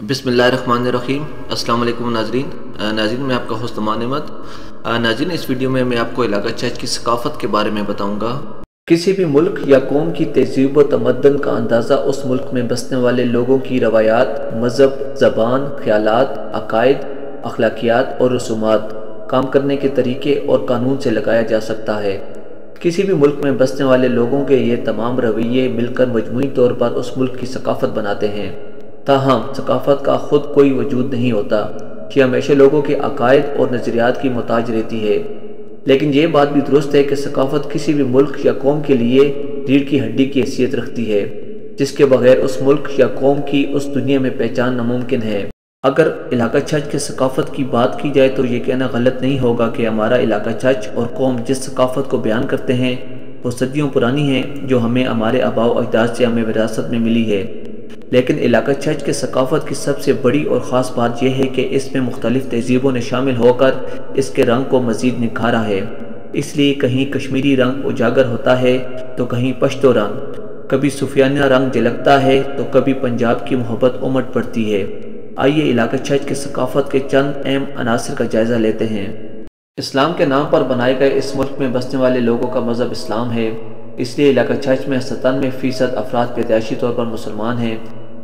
بسم اللہ الرحمن الرحیم۔ السلام علیکم ناظرین۔ ناظرین، میں آپ کا ہوست احمد۔ ناظرین، اس ویڈیو میں میں آپ کو علاقہ چرچ کی ثقافت کے بارے میں بتاؤں گا۔ کسی بھی ملک یا قوم کی تہذیب و تمدن کا اندازہ اس ملک میں بسنے والے لوگوں کی روایات، مذہب، زبان، خیالات، عقائد، اخلاقیات اور رسومات کام کرنے کے طریقے اور قانون سے لگایا جا سکتا ہے۔ کسی بھی ملک میں بسنے والے لوگوں کے یہ تمام رویے مل کر مجموعی طور پر اس ملک کی ثقافت بناتے ہیں۔ تاہم ہاں، ثقافت کا خود کوئی وجود نہیں ہوتا کہ ہمیشہ لوگوں کے عقائد اور نظریات کی محتاج رہتی ہے۔ لیکن یہ بات بھی درست ہے کہ ثقافت کسی بھی ملک یا قوم کے لیے ریڑھ کی ہڈی کی حیثیت رکھتی ہے، جس کے بغیر اس ملک یا قوم کی اس دنیا میں پہچان ناممکن ہے۔ اگر علاقہ چچ کے ثقافت کی بات کی جائے تو یہ کہنا غلط نہیں ہوگا کہ ہمارا علاقہ چچ اور قوم جس ثقافت کو بیان کرتے ہیں وہ صدیوں پرانی ہے جو ہمیں ہمارے آباء و اجداد سے ہمیں وراثت میں ملی ہے۔ لیکن علاقہ چرچ کے ثقافت کی سب سے بڑی اور خاص بات یہ ہے کہ اس میں مختلف تہذیبوں نے شامل ہو کر اس کے رنگ کو مزید نکھارا ہے۔ اس لیے کہیں کشمیری رنگ اجاگر ہوتا ہے تو کہیں پشتو رنگ۔ کبھی صوفیانہ رنگ جلکتا ہے تو کبھی پنجاب کی محبت امٹ پڑتی ہے۔ آئیے علاقہ چرچ کے ثقافت کے چند اہم عناصر کا جائزہ لیتے ہیں۔ اسلام کے نام پر بنائے گئے اس ملک میں بسنے والے لوگوں کا مذہب اسلام ہے۔ اس لیے علاقہ چرچ میں ستانوے فیصد افراد پیدائشی طور پر مسلمان ہیں۔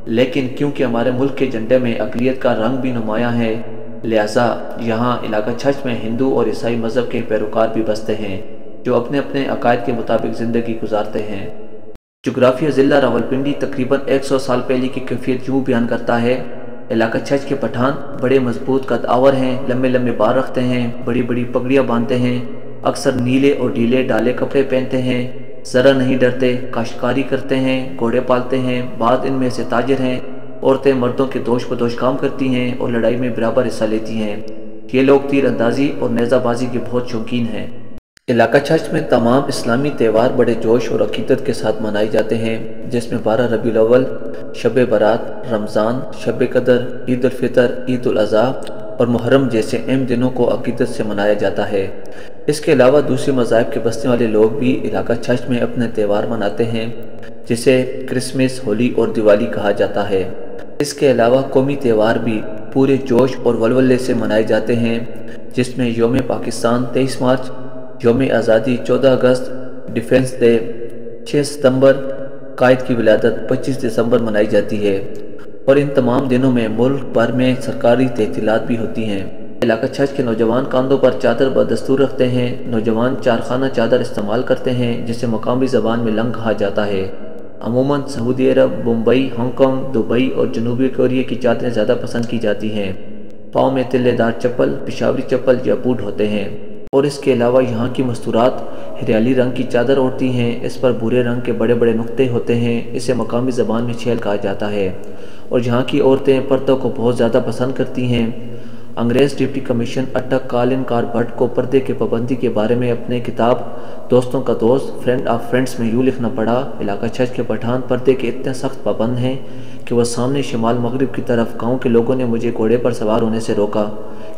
لیکن کیونکہ ہمارے ملک کے جھنڈے میں اقلیت کا رنگ بھی نمایاں ہے، لہٰذا یہاں علاقہ چرچ میں ہندو اور عیسائی مذہب کے پیروکار بھی بستے ہیں، جو اپنے اپنے عقائد کے مطابق زندگی گزارتے ہیں۔ جغرافیہ ضلع راولپنڈی تقریباً ایک سو سال پہلے کی کیفیت یوں بیان کرتا ہے، علاقہ چرچ کے پٹھان بڑے مضبوط قد آور ہیں لمبے لمبے بار رکھتے ہیں، بڑی بڑی پگڑیاں باندھتے ہیں، اکثر نیلے اور ڈھیلے ڈالے کپڑے پہنتے ہیں۔ ذرا نہیں ڈرتے، کاشتکاری کرتے ہیں، گھوڑے پالتے ہیں بعض ان میں سے تاجر ہیں۔ عورتیں مردوں کے دوش بدوش کام کرتی ہیں اور لڑائی میں برابر حصہ لیتی ہیں۔ یہ لوگ تیر اندازی اور نیزہ بازی کے بہت شوقین ہیں۔ علاقہ چرچ میں تمام اسلامی تہوار بڑے جوش اور عقیدت کے ساتھ منائے جاتے ہیں، جس میں بارہ ربیع الاول، شب برات، رمضان، شب قدر، عید الفطر، عید الاضحیٰ اور محرم جیسے اہم دنوں کو عقیدت سے منایا جاتا ہے۔ اس کے علاوہ دوسرے مذاہب کے بسنے والے لوگ بھی علاقہ چرچ میں اپنے تہوار مناتے ہیں، جسے کرسمس، ہولی اور دیوالی کہا جاتا ہے۔ اس کے علاوہ قومی تہوار بھی پورے جوش اور ولولے سے منائے جاتے ہیں، جس میں یوم پاکستان تیئیس مارچ، یوم آزادی چودہ اگست، ڈیفنس ڈے، چھ ستمبر، قائد کی ولادت پچیس دسمبر منائی جاتی ہے۔ اور ان تمام دنوں میں ملک بھر میں سرکاری تعطیلات بھی ہوتی ہیں۔ علاقہ چھچ کے نوجوان کاندوں پر چادر بدستور رکھتے ہیں۔ نوجوان چارخانہ چادر استعمال کرتے ہیں، جسے مقامی زبان میں لنگ کہا جاتا ہے۔ عموماً سعودی عرب ممبئی ہانگ کانگ، دبئی اور جنوبی کوریا کی چادریں زیادہ پسند کی جاتی ہیں۔ پاؤں میں تلے دار چپل، پشاوری چپل یا بوٹ ہوتے ہیں۔ اور اس کے علاوہ یہاں کی مستورات ہریالی رنگ کی چادر اوڑھتی ہیں۔ اس پر برے رنگ کے بڑے بڑے نقطے ہوتے ہیں۔ اسے مقامی زبان میں چھیل کہا جاتا ہے۔ اور یہاں کی عورتیں پردوں کو بہت زیادہ پسند کرتی ہیں۔ انگریز ڈپٹی کمیشن اٹک کالن کار بھٹ کو پردے کے پابندی کے بارے میں اپنے کتاب دوستوں کا دوست فرینڈ آف فرینڈز میں یوں لکھنا پڑا، علاقہ چھچ کے پٹھان پردے کے اتنے سخت پابند ہیں کہ وہ سامنے شمال مغرب کی طرف گاؤں کے لوگوں نے مجھے گھوڑے پر سوار ہونے سے روکا،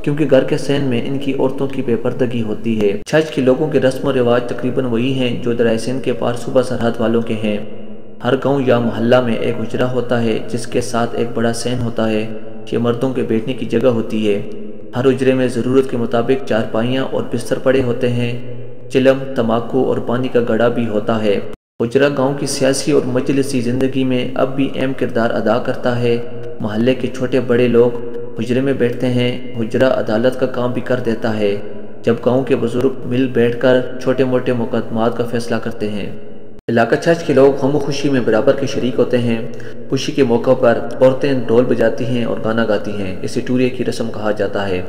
کیونکہ گھر کے سین میں ان کی عورتوں کی بے پردگی ہوتی ہے۔ چھچ کے لوگوں کے رسم و رواج تقریباً وہی ہیں جو درائے سندھ کے پار صوبہ سرحد والوں کے ہیں۔ ہر گاؤں یا محلہ میں ایک حجرہ ہوتا ہے، جس کے ساتھ ایک بڑا سین ہوتا ہے یہ مردوں کے بیٹھنے کی جگہ ہوتی ہے۔ ہر اجرے میں ضرورت کے مطابق چار پائیاں اور بستر پڑے ہوتے ہیں۔ چلم تماکو اور پانی کا گڑا بھی ہوتا ہے۔ حجرہ گاؤں کی سیاسی اور مجلسی زندگی میں اب بھی اہم کردار ادا کرتا ہے۔ محلے کے چھوٹے بڑے لوگ حجرے میں بیٹھتے ہیں۔ حجرہ عدالت کا کام بھی کر دیتا ہے۔ جب گاؤں کے بزرگ مل بیٹھ کر چھوٹے موٹے مقدمات کا فیصلہ کرتے ہیں۔ علاقہ چھچ کے لوگ غم و خوشی میں برابر کے شریک ہوتے ہیں۔ خوشی کے موقع پر عورتیں ڈھول بجاتی ہیں اور گانا گاتی ہیں۔ اسے ٹورے کی رسم کہا جاتا ہے۔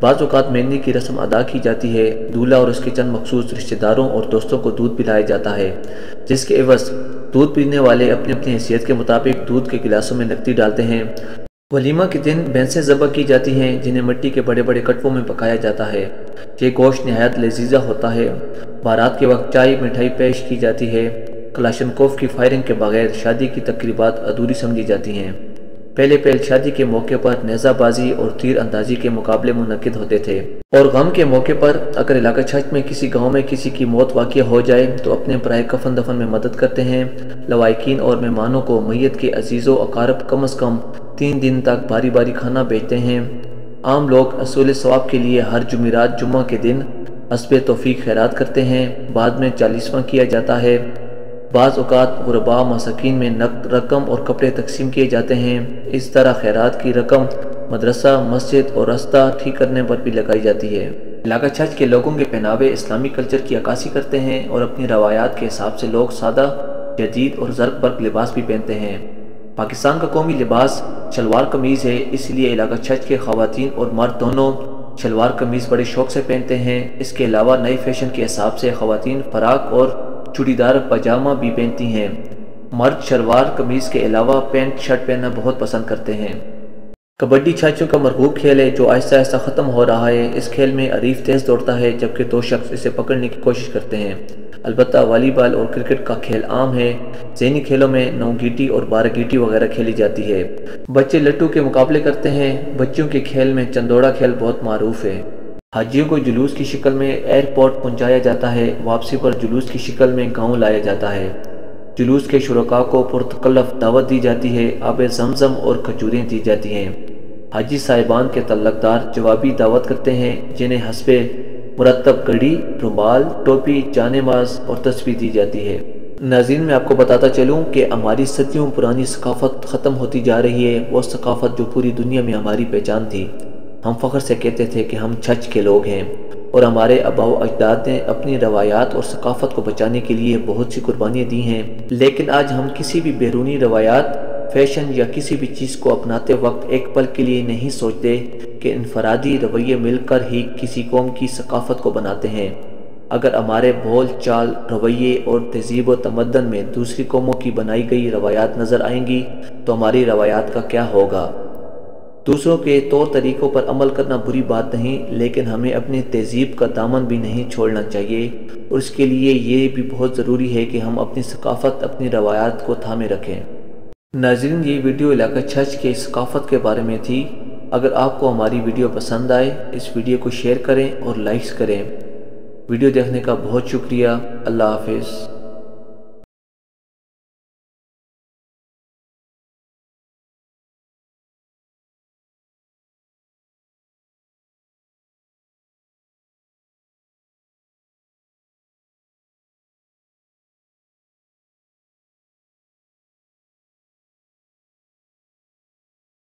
بعض اوقات مہندی کی رسم ادا کی جاتی ہے۔ دولہا اور اس کے چند مخصوص رشتہ داروں اور دوستوں کو دودھ پلایا جاتا ہے۔ جس کے عوض دودھ پینے والے اپنی اپنی حیثیت کے مطابق دودھ کے گلاسوں میں نقدی ڈالتے ہیں۔ ولیمہ کے دن بھینسیں ذبح کی جاتی ہیں، جنہیں مٹی کے بڑے بڑے کٹووں میں پکایا جاتا ہے۔ یہ گوشت نہایت لذیذہ ہوتا ہے۔ بارات کے وقت چائے، مٹھائی پیش کی جاتی ہے۔ کلاشن کوف کی فائرنگ کے بغیر شادی کی تقریبات ادھوری سمجھی جاتی ہیں۔ پہلے پہل شادی کے موقع پر نیزہ بازی اور تیر اندازی کے مقابلے منعقد ہوتے تھے۔ اور غم کے موقع پر اگر علاقہ چھچ میں کسی گاؤں میں کسی کی موت واقع ہو جائے تو اپنے برائے کفن دفن میں مدد کرتے ہیں۔ لوائقین اور مہمانوں کو میت کے عزیز و اقارب کم از کم تین دن تک باری باری کھانا بیچتے ہیں۔ عام لوگ اصول ثواب کے لیے ہر جمعرات جمعہ کے دن حسب توفیق خیرات کرتے ہیں۔ بعد میں چالیسواں کیا جاتا ہے۔ بعض اوقات غربا مساکین میں نقد، رقم اور کپڑے تقسیم کیے جاتے ہیں۔ اس طرح خیرات کی رقم مدرسہ، مسجد اور رستہ ٹھیک کرنے پر بھی لگائی جاتی ہے۔ علاقہ چھچ کے لوگوں کے پہناوے اسلامی کلچر کی عکاسی کرتے ہیں اور اپنی روایات کے حساب سے لوگ سادہ، جدید اور زرق برق لباس بھی پہنتے ہیں۔ پاکستان کا قومی لباس شلوار قمیض ہے، اس لیے علاقہ چھچ کے خواتین اور مرد دونوں شلوار قمیض بڑے شوق سے پہنتے ہیں۔ اس کے علاوہ نئے فیشن کے حساب سے خواتین فراق اور چوڑی دار پاجامہ بھی پہنتی ہیں۔ مرد شلوار قمیض کے علاوہ پینٹ، شرٹ پہننا بہت پسند کرتے ہیں۔ کبڈی چھاچوں کا مرغوب کھیل ہے جو آہستہ آہستہ ختم ہو رہا ہے۔ اس کھیل میں عریف تیز دوڑتا ہے، جبکہ دو شخص اسے پکڑنے کی کوشش کرتے ہیں۔ البتہ والی بال اور کرکٹ کا کھیل عام ہے۔ ذہنی کھیلوں میں نو گیٹی اور بارہ گیٹی وغیرہ کھیلی جاتی ہے۔ بچے لٹو کے مقابلے کرتے ہیں۔ بچوں کے کھیل میں چندوڑا کھیل بہت معروف ہے۔ حاجیوں کو جلوس کی شکل میں ایئرپورٹ پہنچایا جاتا ہے۔ واپسی پر جلوس کی شکل میں گاؤں لایا جاتا ہے۔ جلوس کے شرکاء کو پرتکلف دعوت دی جاتی ہے۔ آب زمزم اور کھجوریں دی جاتی ہیں۔ حاجی صاحبان کے تعلق دار جوابی دعوت کرتے ہیں جنہیں حسب مرتب گڑی رومال، ٹوپی جانماز اور تصویر دی جاتی ہے۔ ناظرین، میں آپ کو بتاتا چلوں کہ ہماری صدیوں پرانی ثقافت ختم ہوتی جا رہی ہے، وہ ثقافت جو پوری دنیا میں ہماری پہچان تھی۔ ہم فخر سے کہتے تھے کہ ہم چھچ کے لوگ ہیں، اور ہمارے ابا و اجداد نے اپنی روایات اور ثقافت کو بچانے کے لیے بہت سی قربانیاں دی ہیں۔ لیکن آج ہم کسی بھی بیرونی روایات، فیشن یا کسی بھی چیز کو اپناتے وقت ایک پل کے لیے نہیں سوچتے۔ کہ انفرادی رویے مل کر ہی کسی قوم کی ثقافت کو بناتے ہیں۔ اگر ہمارے بول چال، رویے اور تہذیب و تمدن میں دوسری قوموں کی بنائی گئی روایات نظر آئیں گی، تو ہماری روایات کا کیا ہوگا؟ دوسروں کے طور طریقوں پر عمل کرنا بری بات نہیں، لیکن ہمیں اپنی تہذیب کا دامن بھی نہیں چھوڑنا چاہیے۔ اور اس کے لیے یہ بھی بہت ضروری ہے کہ ہم اپنی ثقافت، اپنی روایات کو تھامے رکھیں۔ ناظرین، یہ ویڈیو علاقہ چھچ کے ثقافت کے بارے میں تھی۔ اگر آپ کو ہماری ویڈیو پسند آئے، اس ویڈیو کو شیئر کریں اور لائکس کریں۔ ویڈیو دیکھنے کا بہت شکریہ۔ اللہ حافظ۔